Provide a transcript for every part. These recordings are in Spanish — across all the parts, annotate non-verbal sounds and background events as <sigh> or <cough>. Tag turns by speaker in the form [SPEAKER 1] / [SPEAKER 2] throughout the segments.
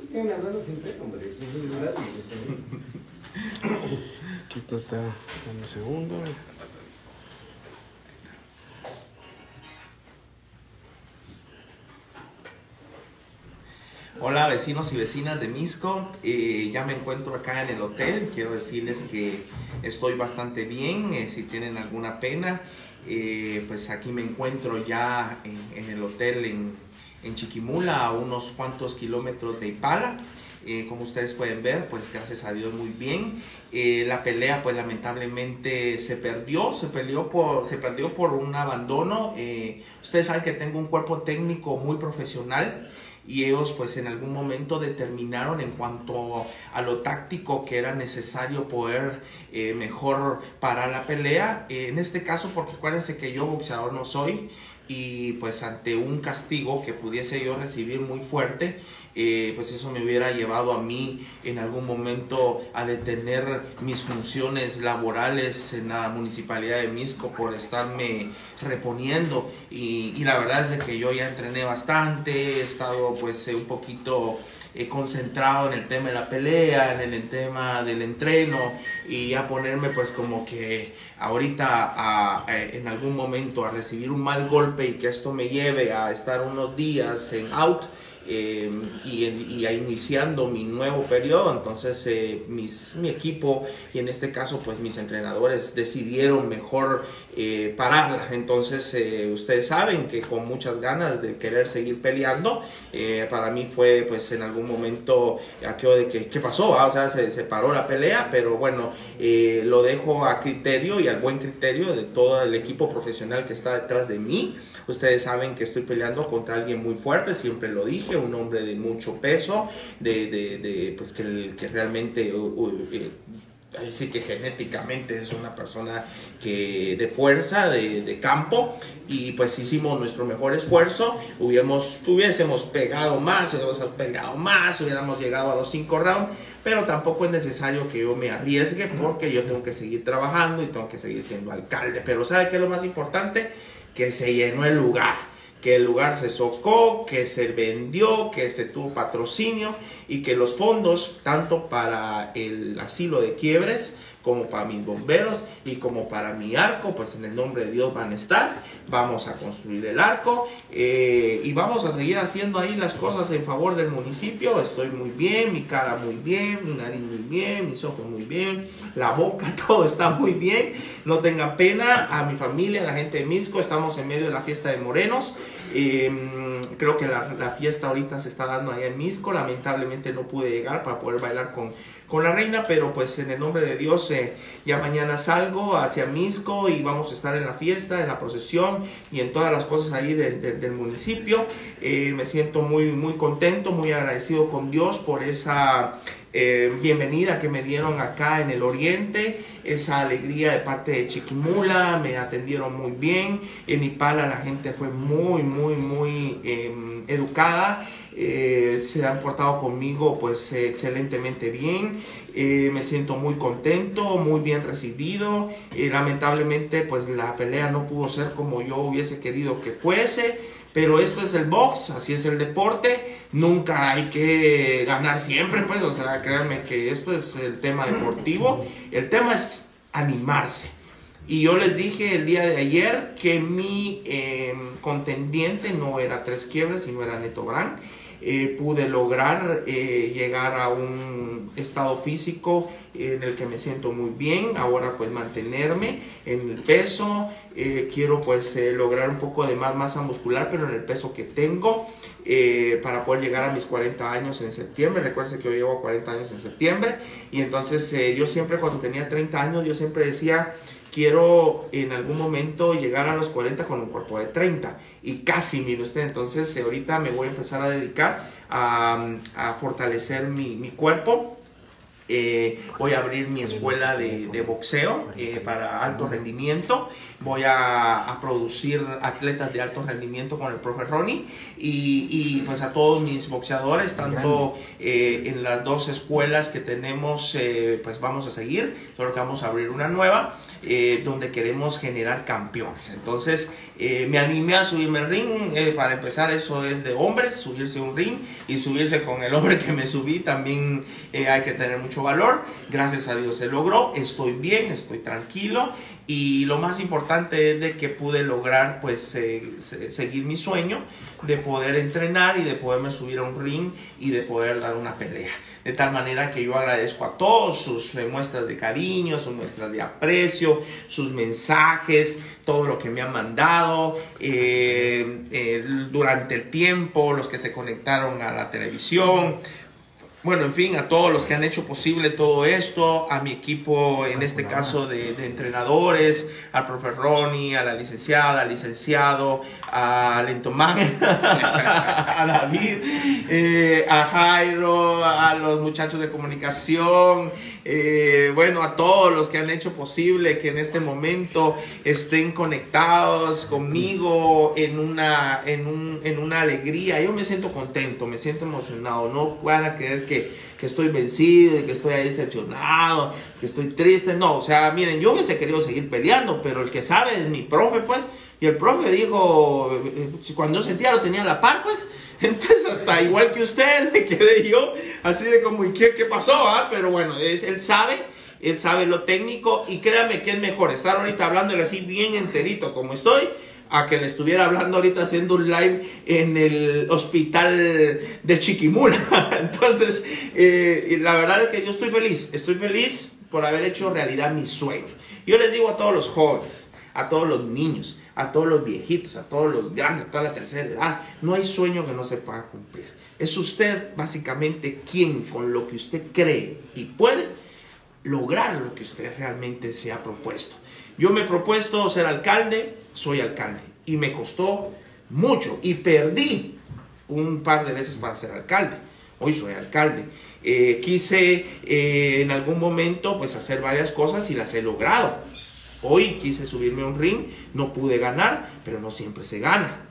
[SPEAKER 1] Siguen hablando siempre, hombre, eso es muy gratis.
[SPEAKER 2] Aquí esto está en un segundo.
[SPEAKER 3] Hola vecinos y vecinas de Misco, Eh, ya me encuentro acá en el hotel, quiero decirles que estoy bastante bien, eh, si tienen alguna pena, eh, pues aquí me encuentro ya en, el hotel en, en Chiquimula, a unos cuantos kilómetros de Ipala. Eh, como ustedes pueden ver, pues gracias a Dios muy bien. Eh, la pelea, pues lamentablemente se perdió, se perdió por, se perdió por un abandono. Ustedes saben que tengo un cuerpo técnico muy profesional y ellos pues en algún momento determinaron en cuanto a lo táctico que era necesario poder eh, mejor parar la pelea. Eh, en este caso, porque acuérdense que yo boxeador no soy y pues ante un castigo que pudiese yo recibir muy fuerte, eh, pues eso me hubiera llevado a mí en algún momento a detener mis funciones laborales en la municipalidad de Misco por estarme reponiendo. Y, la verdad es de que yo ya entrené bastante, he estado pues eh, un poquito eh, concentrado en el tema de la pelea, en el tema del entreno y a ponerme pues como que ahorita a, en algún momento a recibir un mal golpe y que esto me lleve a estar unos días en out eh, y, y iniciando mi nuevo periodo, entonces eh, mi equipo y en este caso pues mis entrenadores decidieron mejor eh, pararla, entonces eh, ustedes saben que con muchas ganas de querer seguir peleando, eh, para mí fue pues en algún momento aquello de que qué pasó, Ah, o sea se, se paró la pelea, pero bueno lo dejo a criterio y al buen criterio de todo el equipo profesional que está detrás de mí. Ustedes saben que estoy peleando contra alguien muy fuerte, siempre lo dije, un hombre de mucho peso, de, de, de, pues que, que realmente uh, uh, ahí sí que genéticamente es una persona que de fuerza, de, de campo, y pues hicimos nuestro mejor esfuerzo, hubiéramos, hubiésemos pegado más, hubiéramos pegado más, hubiéramos llegado a los cinco rounds, pero tampoco es necesario que yo me arriesgue porque yo tengo que seguir trabajando y tengo que seguir siendo alcalde, pero ¿sabe qué es lo más importante? Que se llenó el lugar que el lugar se socó, que se vendió, que se tuvo patrocinio y que los fondos, tanto para el asilo de quiebres, como para mis bomberos y como para mi arco, pues en el nombre de Dios van a estar. Vamos a construir el arco eh, y vamos a seguir haciendo ahí las cosas en favor del municipio. Estoy muy bien, mi cara muy bien, mi nariz muy bien, mis ojos muy bien, la boca, <laughs> todo está muy bien. No tengan pena a mi familia, a la gente de Misco, estamos en medio de la fiesta de Morenos. Eh, creo que la, la fiesta ahorita se está dando allá en Misco. Lamentablemente no pude llegar para poder bailar con, con la reina, pero pues en el nombre de Dios eh, ya mañana salgo hacia Misco y vamos a estar en la fiesta, en la procesión y en todas las cosas ahí de- de- del municipio. Eh, me siento muy, muy contento, muy agradecido con Dios por esa eh, bienvenida que me dieron acá en el oriente, esa alegría de parte de Chiquimula, me atendieron muy bien, en Ipala la gente fue muy, muy, muy eh, educada, eh, se han portado conmigo pues excelentemente bien, eh, me siento muy contento, muy bien recibido, Eh, lamentablemente pues la pelea no pudo ser como yo hubiese querido que fuese, pero esto es el box, así es el deporte, nunca hay que ganar siempre, pues, o sea, créanme que esto es el tema deportivo, el tema es animarse. Y yo les dije el día de ayer que mi eh, contendiente no era Tres Quiebres, sino era Neto Brand. Eh, pude lograr eh, llegar a un estado físico en el que me siento muy bien, ahora pues mantenerme en el peso, eh, quiero pues lograr un poco de más masa muscular, pero en el peso que tengo, para poder llegar a mis 40 años en septiembre, recuerden que yo llevo 40 años en septiembre, y entonces yo siempre cuando tenía 30 años, yo siempre decía, quiero en algún momento llegar a los 40 con un cuerpo de 30 y casi, mire usted, entonces eh, ahorita me voy a empezar a dedicar a, a fortalecer mi, mi cuerpo Eh, voy a abrir mi escuela de, de boxeo eh, para alto rendimiento. Voy a, a, producir atletas de alto rendimiento con el profe Ronnie y, y pues a todos mis boxeadores, tanto eh, en las dos escuelas que tenemos, eh, pues vamos a seguir. Solo que vamos a abrir una nueva donde queremos generar campeones. Entonces me animé a subirme al ring. para empezar, eso es de hombres, subirse a un ring y subirse con el hombre que me subí. También hay que tener mucho valor. Gracias a Dios se logró. Estoy bien, estoy tranquilo. Y lo más importante es de que pude lograr pues eh, seguir mi sueño de poder entrenar y de poderme subir a un ring y de poder dar una pelea. De tal manera que yo agradezco a todos sus eh, muestras de cariño, sus muestras de aprecio, sus mensajes, todo lo que me han mandado eh, durante el tiempo, los que se conectaron a la televisión, bueno, en fin, a todos los que han hecho posible todo esto, a mi equipo, en este caso de, entrenadores, al profe Ronnie, a la licenciada, al licenciado, a Lentomán, <laughs> a David, eh, a Jairo, a los muchachos de comunicación, eh, bueno, a todos los que han hecho posible que en este momento estén conectados conmigo en una, en, un, en una alegría. Yo me siento contento, me siento emocionado. No van a creer que, que estoy vencido, que estoy decepcionado, que estoy triste. No, o sea, miren, yo hubiese querido seguir peleando, pero el que sabe es mi profe, pues. Y el profe dijo, eh, cuando yo sentía lo tenía a la par, pues. <laughs> Entonces, hasta igual que usted, me quedé yo así de como, ¿y qué, qué pasó? Ah? Pero bueno, es, él sabe, él sabe lo técnico y créame que es mejor estar ahorita hablándole así bien enterito como estoy a que le estuviera hablando ahorita haciendo un live en el hospital de Chiquimula. <laughs> Entonces, eh, la verdad es que yo estoy feliz, estoy feliz por haber hecho realidad mi sueño. Yo les digo a todos los jóvenes, a todos los niños, a todos los viejitos, a todos los grandes, a toda la tercera edad, no hay sueño que no se pueda cumplir. Es usted básicamente quien con lo que usted cree y puede lograr lo que usted realmente se ha propuesto. Yo me he propuesto ser alcalde, soy alcalde. Y me costó mucho y perdí un par de veces para ser alcalde. Hoy soy alcalde. Eh, quise eh, en algún momento pues hacer varias cosas y las he logrado. Hoy quise subirme a un ring, no pude ganar, pero no siempre se gana.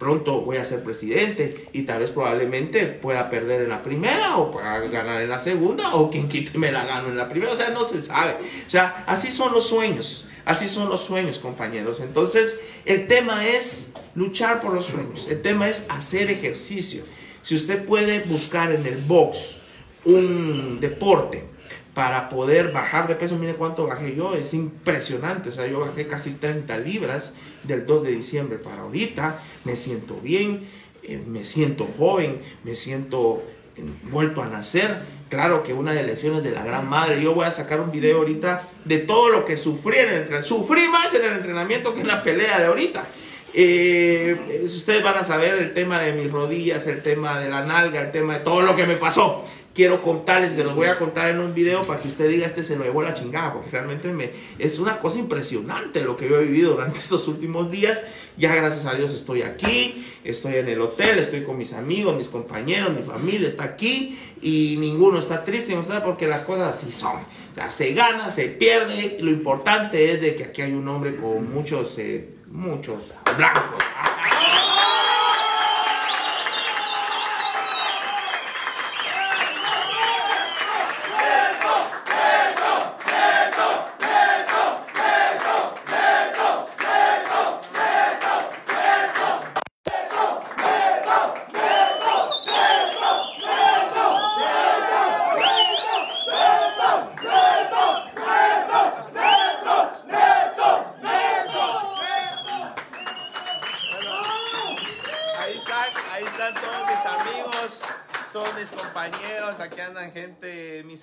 [SPEAKER 3] Pronto voy a ser presidente y tal vez probablemente pueda perder en la primera o pueda ganar en la segunda o quien quite me la gano en la primera. O sea, no se sabe. O sea, así son los sueños. Así son los sueños, compañeros. Entonces, el tema es luchar por los sueños. El tema es hacer ejercicio. Si usted puede buscar en el box un deporte para poder bajar de peso, mire cuánto bajé yo, es impresionante. O sea, yo bajé casi 30 libras del 2 de diciembre para ahorita. Me siento bien, eh, me siento joven, me siento vuelto a nacer. Claro que una de lesiones de la gran madre. Yo voy a sacar un video ahorita de todo lo que sufrí en el entrenamiento. Sufrí más en el entrenamiento que en la pelea de ahorita. Eh, ustedes van a saber el tema de mis rodillas, el tema de la nalga, el tema de todo lo que me pasó quiero contarles, se los voy a contar en un video para que usted diga, este se lo llevó la chingada, porque realmente me, es una cosa impresionante lo que yo he vivido durante <laughs> estos últimos días. Ya gracias a Dios estoy aquí, estoy en el hotel, estoy con mis amigos, mis compañeros, mi familia está aquí y ninguno está triste, no está porque las cosas así son. O sea, se gana, se pierde, lo importante es de que aquí hay un hombre con muchos, eh, muchos blancos.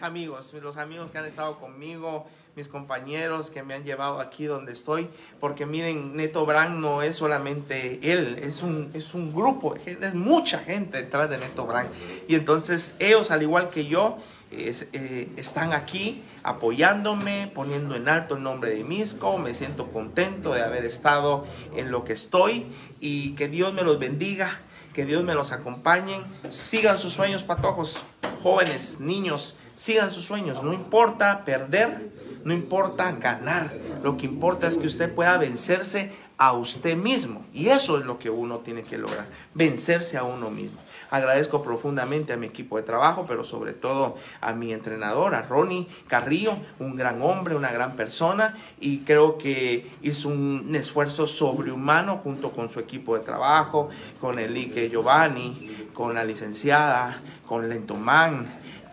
[SPEAKER 3] Amigos, los amigos que han estado conmigo, mis compañeros que me han llevado aquí donde estoy, porque miren, Neto Brand no es solamente él, es un, es un grupo, es mucha gente detrás de Neto Brand. Y entonces ellos, al igual que yo, eh, están aquí apoyándome, poniendo en alto el nombre de Misco. Me siento contento de haber estado en lo que estoy y que Dios me los bendiga, que Dios me los acompañe. Sigan sus sueños, patojos, jóvenes, niños sigan sus sueños, no importa perder, no importa ganar, lo que importa es que usted pueda vencerse a usted mismo. Y eso es lo que uno tiene que lograr, vencerse a uno mismo. Agradezco profundamente a mi equipo de trabajo, pero sobre todo a mi entrenador, a Ronnie Carrillo, un gran hombre, una gran persona, y creo que hizo un esfuerzo sobrehumano junto con su equipo de trabajo, con Ike Giovanni, con la licenciada, con Lentomán,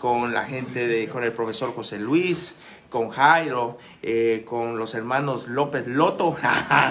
[SPEAKER 3] con la gente de, con el profesor José Luis, con Jairo, eh, con los hermanos López Loto,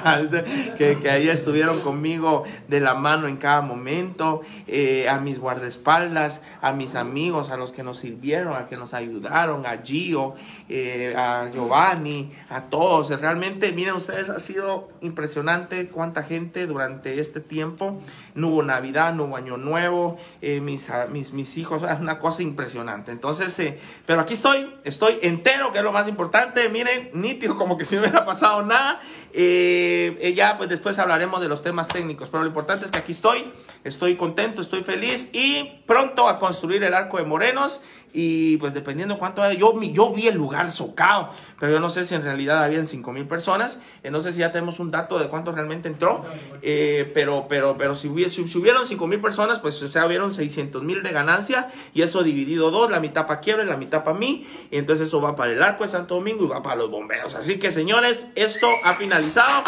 [SPEAKER 3] <laughs> que, que, ahí estuvieron conmigo de la mano en cada momento, eh, a mis guardaespaldas, a mis amigos, a los que nos sirvieron, a que nos ayudaron, a Gio, eh, a Giovanni, a todos. Realmente, miren ustedes, ha sido impresionante cuánta gente durante este tiempo. No hubo Navidad, no hubo Año Nuevo, mis, mis, mis hijos, es una cosa impresionante. Entonces, pero aquí estoy, estoy entero, que es lo más importante, miren, nítido, como que si no hubiera pasado nada. Eh, eh, ya, pues después hablaremos de los temas técnicos, pero lo importante es que aquí estoy, estoy contento, estoy feliz y pronto a construir el arco de Morenos. Y pues dependiendo cuánto yo, yo vi el lugar socado, pero yo no sé si en realidad habían 5 mil personas. Eh, no sé si ya tenemos un dato de cuánto realmente entró, pero, pero, pero si, hubiese, si, hubieron 5 mil personas, pues o hubieron 600 mil de ganancia y eso dividido dos, la mitad para quiebre, la mitad para mí. Y entonces eso va para el arco Santo Domingo y va para los bomberos. Así que señores, esto ha finalizado.